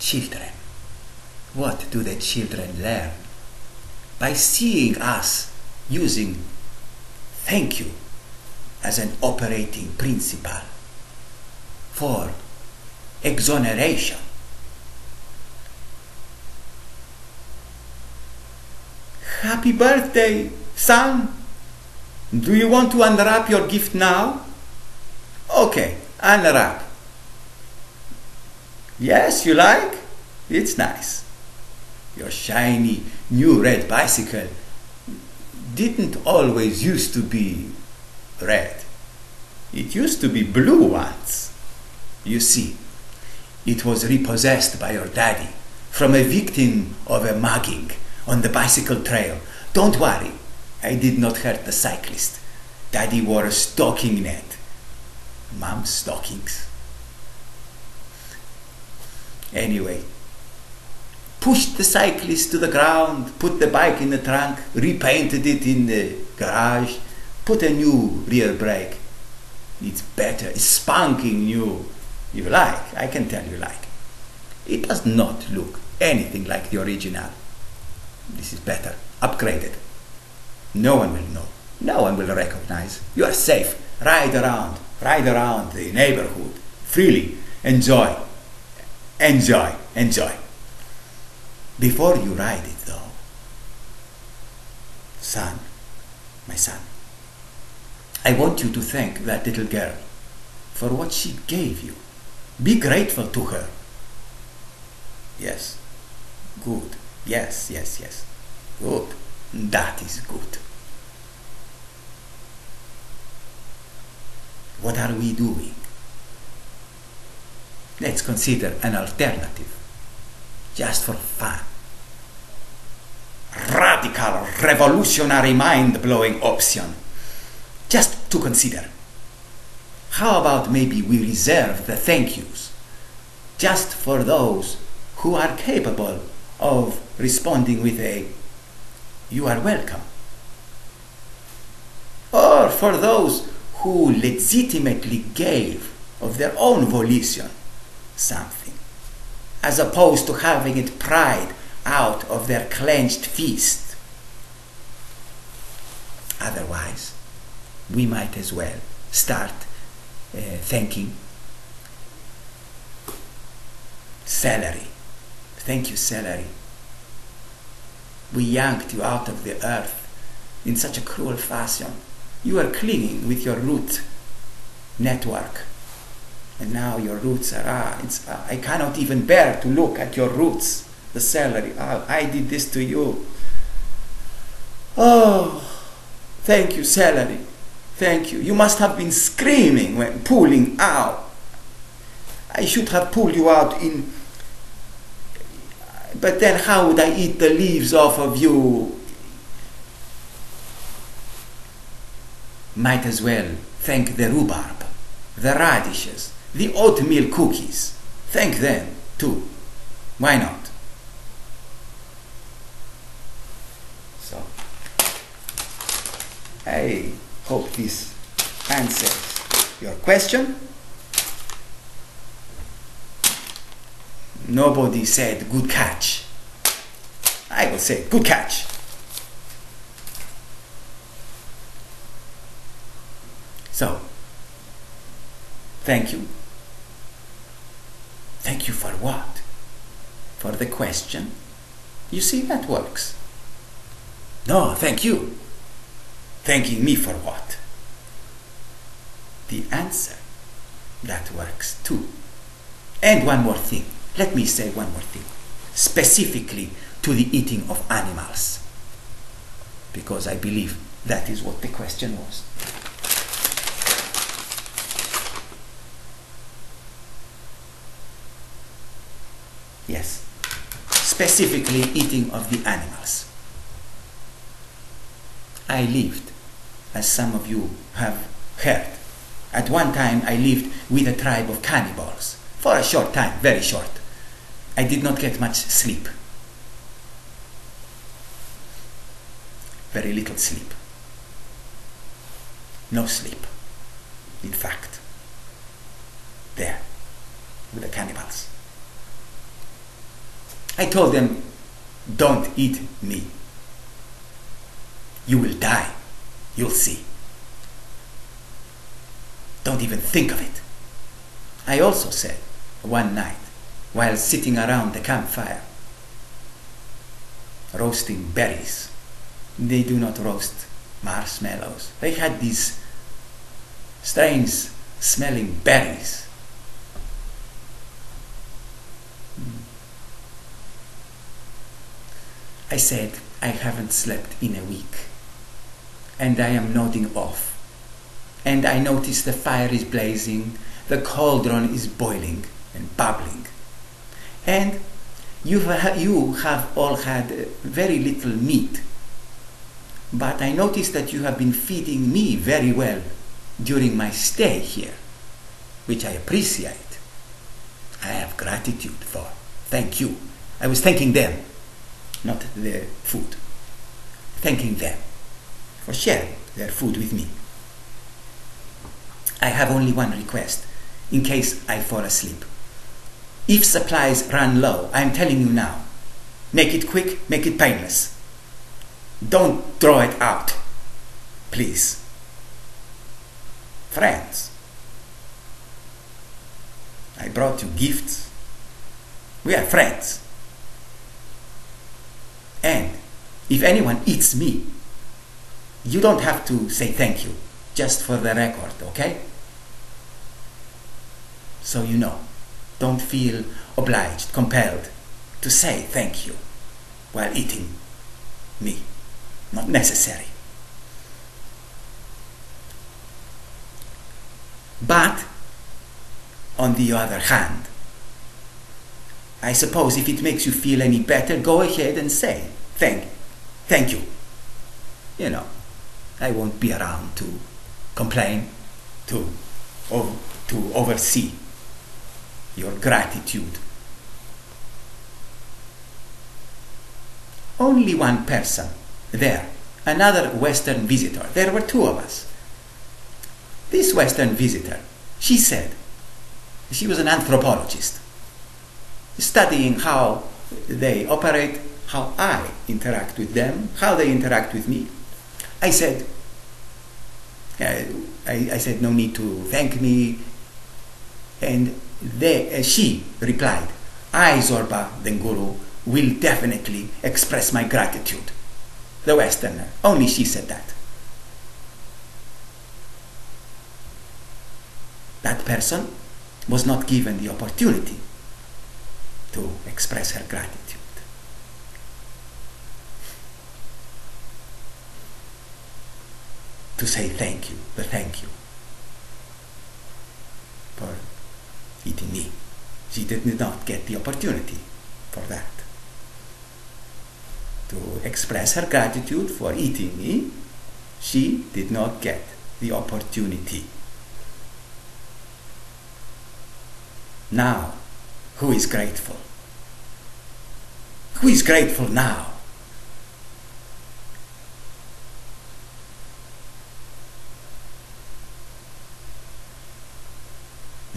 children. What do the children learn? By seeing us using thank you as an operating principle for exoneration. Happy birthday, son! Do you want to unwrap your gift now? Okay, unwrap. Yes, you like? It's nice. Your shiny new red bicycle didn't always used to be red. It used to be blue once. You see, it was repossessed by your daddy from a victim of a mugging on the bicycle trail. Don't worry, I did not hurt the cyclist. Daddy wore a stocking net. Mom's stockings. Anyway, pushed the cyclist to the ground, put the bike in the trunk, repainted it in the garage, put a new rear brake. It's better, it's spunking new. You like, I can tell you like. It does not look anything like the original. This is better, upgraded. No one will know. No one will recognize. You are safe. Ride around, ride around the neighborhood freely. Enjoy. Enjoy, enjoy. Before you ride it, though, son, my son, I want you to thank that little girl for what she gave you. Be grateful to her. Yes, good. Yes, yes, yes. Good. That is good. What are we doing? Let's consider an alternative, just for fun. Radical, revolutionary, mind blowing option. Just to consider. How about maybe we reserve the thank yous just for those who are capable of responding with a you are welcome. Or for those who legitimately gave of their own volition something, as opposed to having it pried out of their clenched fist. Otherwise, we might as well start uh, thanking celery. Thank you, celery. We yanked you out of the earth in such a cruel fashion. You are clinging with your root network. And now your roots are, ah, it's, I cannot even bear to look at your roots, the celery. Ah, I did this to you. Oh, thank you, celery. Thank you. You must have been screaming when pulling out. I should have pulled you out in but then how would I eat the leaves off of you? Might as well thank the rhubarb, the radishes, the oatmeal cookies. Thank them too. Why not? So, I hope this answers your question. Nobody said good catch. I will say good catch. So, thank you. Thank you for what? For the question? You see, that works. No, thank you. Thanking me for what? The answer. That works too. And one more thing. Let me say one more thing, specifically to the eating of animals, because I believe that is what the question was. Yes, specifically eating of the animals. I lived, as some of you have heard, at one time I lived with a tribe of cannibals for a short time, very short. I did not get much sleep. Very little sleep. No sleep, in fact. There, with the cannibals. I told them, don't eat me. You will die. You'll see. Don't even think of it. I also said one night, while sitting around the campfire, roasting berries. They do not roast marshmallows. They had these strange smelling berries. Said, I haven't slept in a week. And I am nodding off. And I notice the fire is blazing, the cauldron is boiling and bubbling. And you have, you have all had very little meat. But I notice that you have been feeding me very well during my stay here, which I appreciate. I have gratitude for. Thank you. I was thanking them, not the food. Thanking them for sharing their food with me. I have only one request in case I fall asleep. If supplies run low, I'm telling you now, make it quick, make it painless. Don't throw it out, please. Friends, I brought you gifts. We are friends. And if anyone eats me, you don't have to say thank you, just for the record, okay? So you know, don't feel obliged, compelled to say thank you while eating me. Not necessary. But, on the other hand, I suppose if it makes you feel any better, go ahead and say thank, thank you. You know, I won't be around to complain, to, oh, to oversee your gratitude. Only one person there, another Western visitor. There were two of us. This Western visitor, she said, she was an anthropologist, studying how they operate, how I interact with them, how they interact with me. I said, I, I, said, no need to thank me. And they, uh, she replied, I, Zorba the Guru, will definitely express my gratitude. The Westerner, only she said that. That person was not given the opportunity to express her gratitude. To say thank you, the thank you for eating me. She did not get the opportunity for that. To express her gratitude for eating me, she did not get the opportunity. Now, who is grateful? Who is grateful now?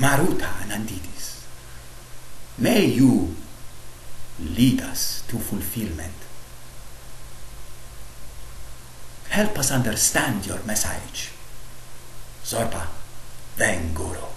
maruta anantitis me iu lead to fulfillment help us understand your message. Zorba then guru